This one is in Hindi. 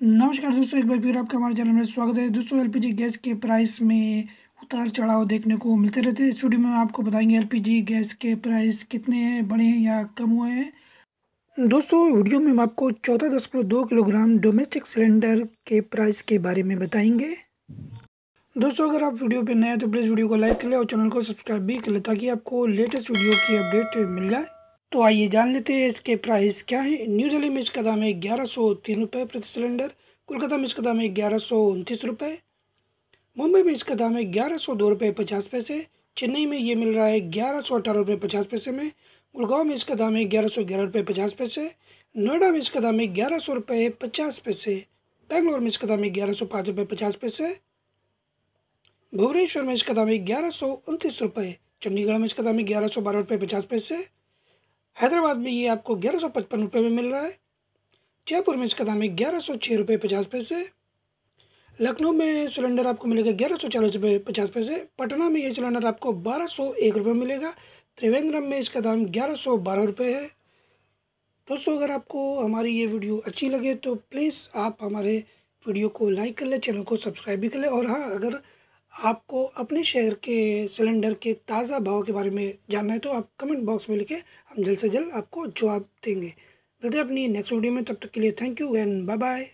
नमस्कार दोस्तों, एक बार फिर आपका हमारे चैनल में स्वागत है। दोस्तों, एलपीजी गैस के प्राइस में उतार चढ़ाव देखने को मिलते रहते हैं। इस वीडियो में आपको बताएँगे एलपीजी गैस के प्राइस कितने हैं बढ़े हैं या कम हुए हैं। दोस्तों, वीडियो में हम आपको चौदह दशमलव दो किलोग्राम डोमेस्टिक सिलेंडर के प्राइस के बारे में बताएँगे। दोस्तों, अगर आप वीडियो पर नए तो प्लीज़ वीडियो को लाइक कर लें और चैनल को सब्सक्राइब भी कर लें ताकि आपको लेटेस्ट वीडियो की अपडेट मिल जाए। तो आइए जान लेते हैं इसके प्राइस क्या है। न्यू दिल्ली में इसका दाम है ग्यारह सौ तीन रुपये प्रति सिलेंडर कोलकाता में इसका दाम है ग्यारह सौ उनतीस रुपये मुंबई में इसका दाम है ग्यारह सौ दो रुपये पचास पैसे। चेन्नई में ये मिल रहा है ग्यारह सौ अठारह रुपये पचास पैसे में। गुड़गांव में इसका दाम है ग्यारह सौ ग्यारह रुपये पचास पैसे। नोएडा में इसका दाम है ग्यारह सौ रुपये पचास पैसे। बेंगलोर में इसका दाम है ग्यारह सौ पाँच रुपये पचास पैसे। भुवनेश्वर में इसका दाम है ग्यारह सौ उनतीस रुपये चंडीगढ़ में इसका दाम है ग्यारह सौ बारह रुपये पचास पैसे। हैदराबाद में ये आपको ग्यारह सौ पचपन रुपये में मिल रहा है। जयपुर में इसका दाम है ग्यारह सौ छः रुपये पचास पैसे। लखनऊ में सिलेंडर आपको मिलेगा ग्यारह सौ चालीस रुपये पचास पैसे। पटना में ये सिलेंडर आपको बारह सौ एक रुपये मिलेगा। त्रिवेंद्रम में इसका दाम ग्यारह सौ बारह रुपये है। दोस्तों, अगर आपको हमारी ये वीडियो अच्छी लगे तो प्लीज़ आप हमारे वीडियो को लाइक कर लें, चैनल को सब्सक्राइब भी कर लें। और हाँ अगर आपको अपने शहर के सिलेंडर के ताज़ा भाव के बारे में जानना है तो आप कमेंट बॉक्स में लिखे, हम जल्द से जल्द आपको जवाब देंगे। मिलते हैं अपनी नेक्स्ट वीडियो में, तब तक के लिए thank you and bye bye